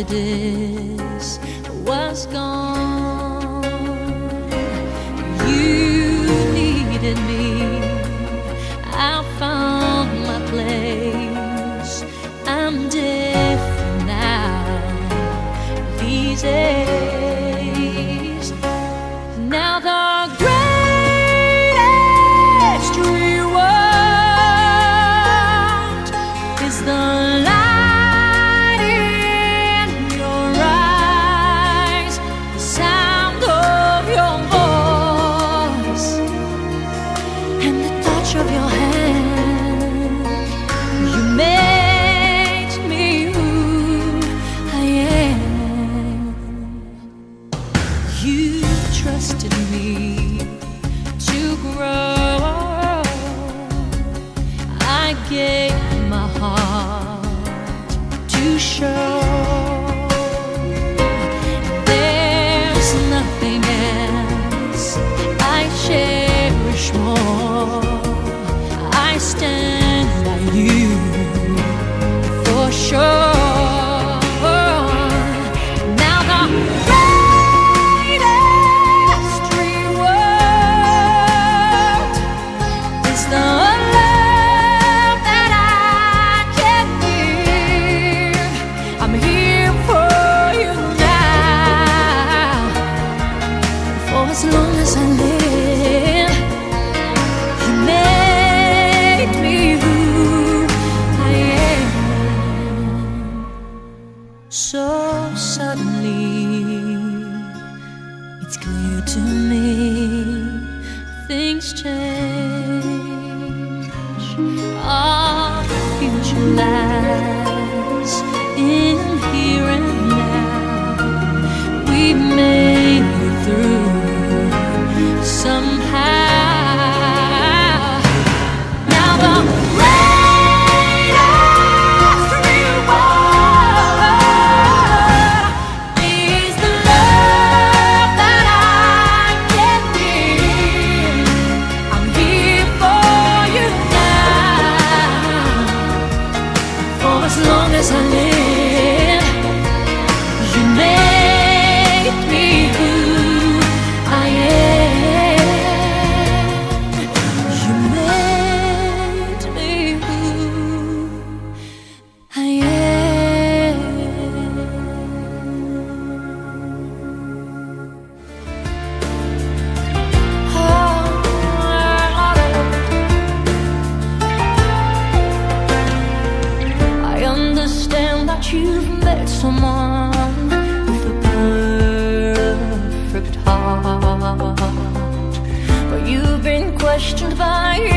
it is what's gone as long as I live You made me who I am. So suddenly It's clear to me Things change. heart. But you've been questioned by